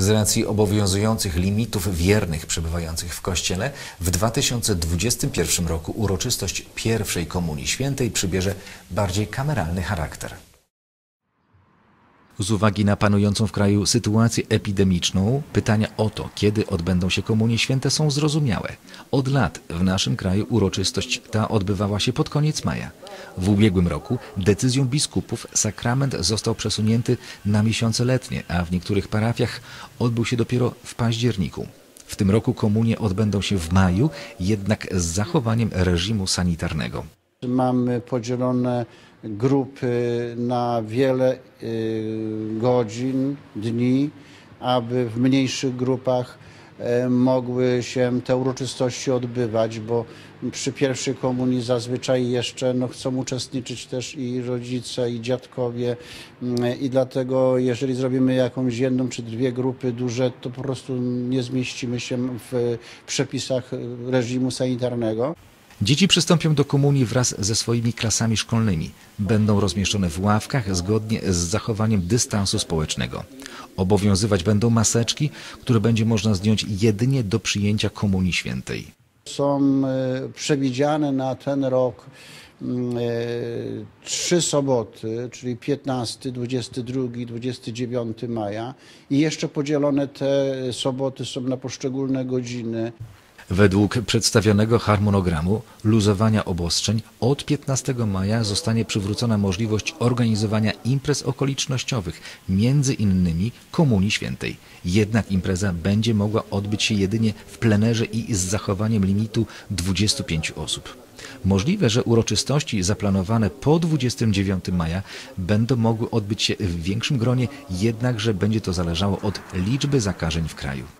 Z racji obowiązujących limitów wiernych przebywających w kościele, w 2021 roku uroczystość pierwszej Komunii Świętej przybierze bardziej kameralny charakter. Z uwagi na panującą w kraju sytuację epidemiczną, pytania o to, kiedy odbędą się komunie święte są zrozumiałe. Od lat w naszym kraju uroczystość ta odbywała się pod koniec maja. W ubiegłym roku decyzją biskupów sakrament został przesunięty na miesiące letnie, a w niektórych parafiach odbył się dopiero w październiku. W tym roku komunie odbędą się w maju, jednak z zachowaniem reżimu sanitarnego. Mamy podzielone grupy na wiele y, godzin, dni, aby w mniejszych grupach e, mogły się te uroczystości odbywać, bo przy pierwszej komunii zazwyczaj jeszcze no, chcą uczestniczyć też i rodzice, i dziadkowie mm, i dlatego jeżeli zrobimy jakąś jedną czy dwie grupy duże, to po prostu nie zmieścimy się w przepisach reżimu sanitarnego. Dzieci przystąpią do komunii wraz ze swoimi klasami szkolnymi. Będą rozmieszczone w ławkach zgodnie z zachowaniem dystansu społecznego. Obowiązywać będą maseczki, które będzie można zdjąć jedynie do przyjęcia komunii świętej. Są e, przewidziane na ten rok mm, e, trzy soboty, czyli 15, 22, 29 maja i jeszcze podzielone te soboty są na poszczególne godziny. Według przedstawionego harmonogramu luzowania obostrzeń od 15 maja zostanie przywrócona możliwość organizowania imprez okolicznościowych, między innymi Komunii Świętej. Jednak impreza będzie mogła odbyć się jedynie w plenerze i z zachowaniem limitu 25 osób. Możliwe, że uroczystości zaplanowane po 29 maja będą mogły odbyć się w większym gronie, jednakże będzie to zależało od liczby zakażeń w kraju.